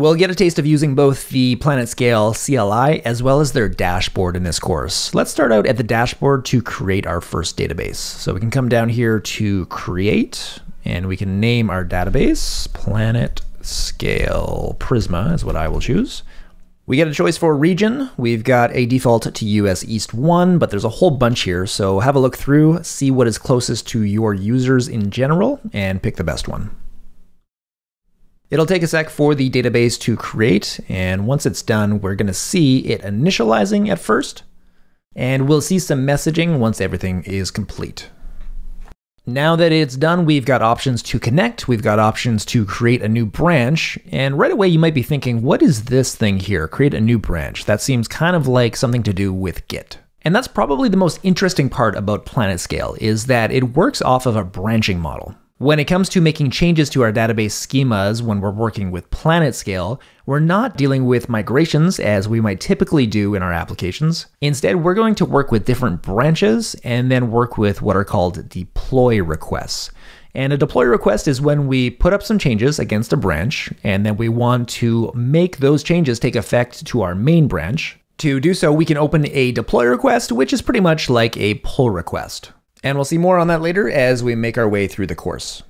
We'll get a taste of using both the PlanetScale CLI as well as their dashboard in this course. Let's start out at the dashboard to create our first database. So we can come down here to create and we can name our database PlanetScale Prisma is what I will choose. We get a choice for region. We've got a default to US East 1, but there's a whole bunch here. So have a look through, see what is closest to your users in general, and pick the best one. It'll take a sec for the database to create, and once it's done, we're gonna see it initializing at first, and we'll see some messaging once everything is complete. Now that it's done, we've got options to connect, we've got options to create a new branch, and right away you might be thinking, what is this thing here, create a new branch? That seems kind of like something to do with Git. And that's probably the most interesting part about PlanetScale, is that it works off of a branching model. When it comes to making changes to our database schemas when we're working with PlanetScale, we're not dealing with migrations as we might typically do in our applications. Instead, we're going to work with different branches and then work with what are called deploy requests. And a deploy request is when we put up some changes against a branch, and then we want to make those changes take effect to our main branch. To do so, we can open a deploy request, which is pretty much like a pull request. And we'll see more on that later as we make our way through the course.